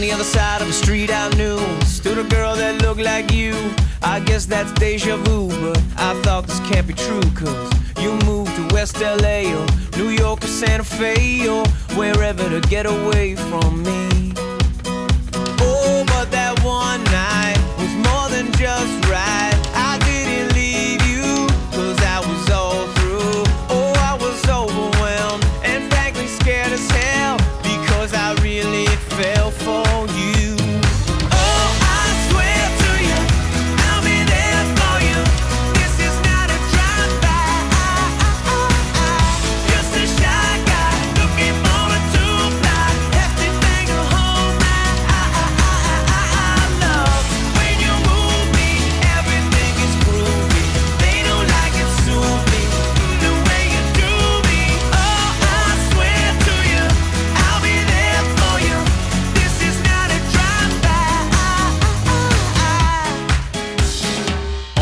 On the other side of the street I knew. Stood a girl that looked like you. I guess that's deja vu But I thought this can't be true Cause you moved to West LA Or New York or Santa Fe Or wherever to get away from me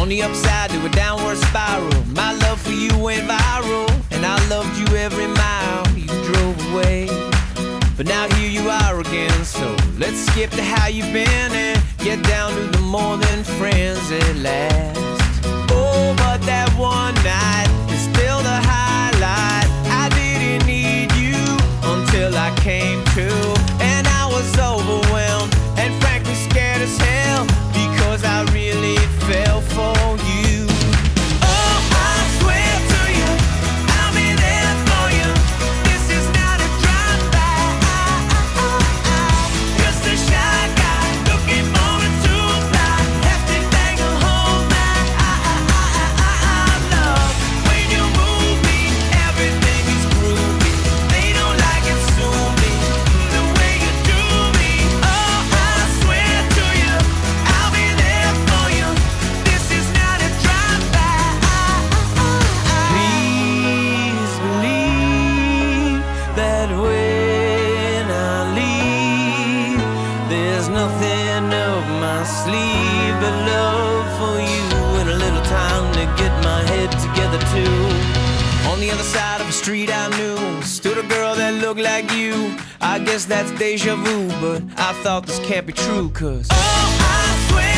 On the upside to a downward spiral. My love for you went viral And I loved you every mile you drove away. But now here you are again So let's skip to how you've been And get down to the more than friends at last. Oh, but that one night is still the highlight. I didn't need you until I came to And I was overwhelmed nothing up my sleeve. But love for you And a little time to get my head together too. On the other side of the street I knew Stood a girl that looked like you. I guess that's deja vu But I thought this can't be true Cause Oh,